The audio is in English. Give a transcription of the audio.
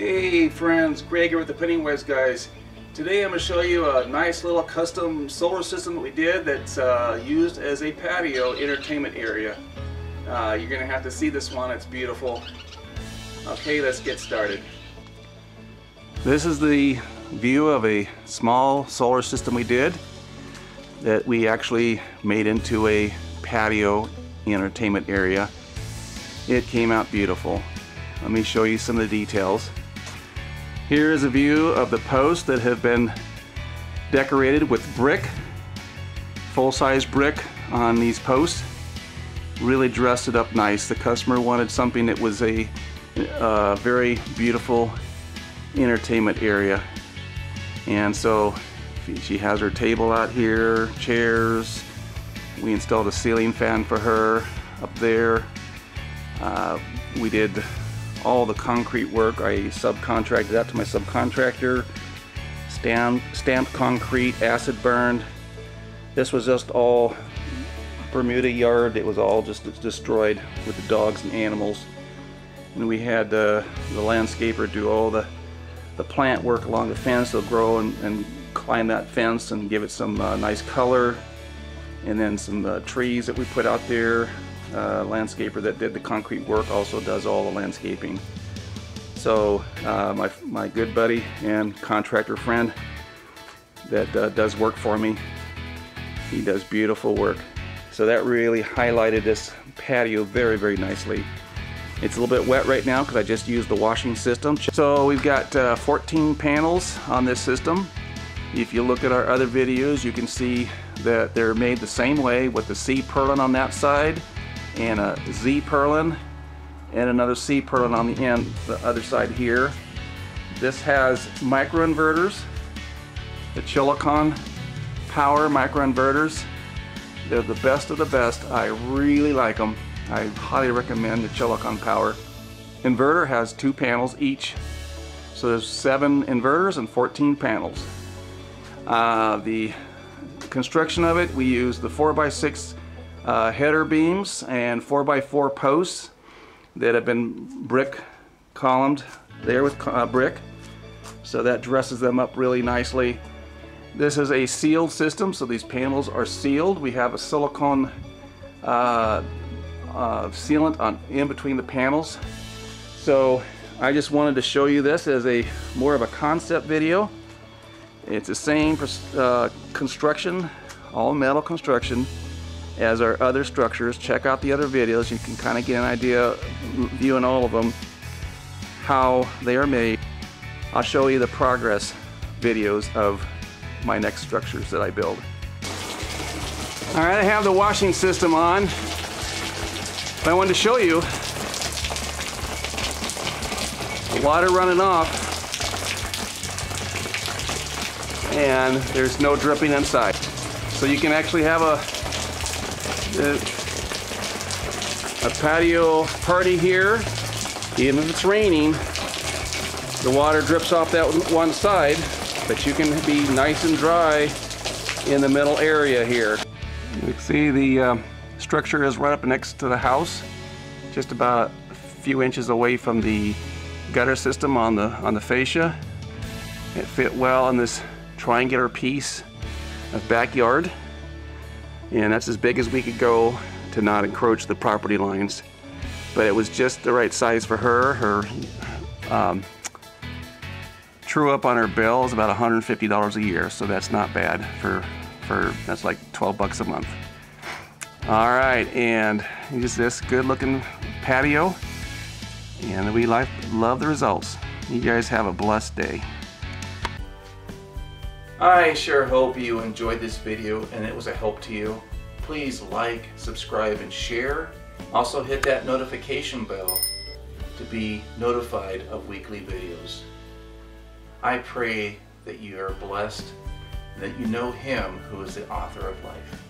Hey friends, Greg here with the Penny Wise guys. Today I'm going to show you a nice little custom solar system that we did that's uh, used as a patio entertainment area. Uh, you're going to have to see this one, it's beautiful. Okay, let's get started. This is the view of a small solar system we did that we actually made into a patio entertainment area. It came out beautiful. Let me show you some of the details. Here is a view of the posts that have been decorated with brick, full-size brick on these posts. Really dressed it up nice. The customer wanted something that was a uh, very beautiful entertainment area. And so she has her table out here, chairs. We installed a ceiling fan for her up there. Uh, we did all the concrete work. I subcontracted that to my subcontractor. Stamped, stamped concrete, acid burned. This was just all Bermuda yard. It was all just destroyed with the dogs and animals. And we had uh, the landscaper do all the, the plant work along the fence. They'll grow and, and climb that fence and give it some uh, nice color. And then some uh, trees that we put out there uh, landscaper that did the concrete work also does all the landscaping. So uh, my, my good buddy and contractor friend that uh, does work for me, he does beautiful work. So that really highlighted this patio very, very nicely. It's a little bit wet right now because I just used the washing system. So we've got uh, 14 panels on this system. If you look at our other videos, you can see that they're made the same way with the C purlin on that side and a Z purlin and another C purlin on the end, the other side here. This has microinverters, the Chilicon Power microinverters. They're the best of the best. I really like them. I highly recommend the Chilicon Power. Inverter has two panels each. So there's seven inverters and 14 panels. Uh, the construction of it, we use the 4x6 uh, header beams and 4x4 posts that have been brick columned there with uh, brick. So that dresses them up really nicely. This is a sealed system, so these panels are sealed. We have a silicone uh, uh, sealant on in between the panels. So I just wanted to show you this as a more of a concept video. It's the same uh, construction, all metal construction, as our other structures. Check out the other videos. You can kind of get an idea, viewing all of them, how they are made. I'll show you the progress videos of my next structures that I build. All right, I have the washing system on. But I wanted to show you the water running off and there's no dripping inside. So you can actually have a a patio party here, even if it's raining, the water drips off that one side, but you can be nice and dry in the middle area here. You can see the uh, structure is right up next to the house, just about a few inches away from the gutter system on the on the fascia. It fit well in this triangular piece of backyard and that's as big as we could go to not encroach the property lines. But it was just the right size for her. Her um, true up on her bill is about $150 a year so that's not bad for for that's like 12 bucks a month. All right and just this good looking patio? And we love the results. You guys have a blessed day I sure hope you enjoyed this video and it was a help to you. Please like, subscribe, and share. Also hit that notification bell to be notified of weekly videos. I pray that you are blessed and that you know Him who is the author of life.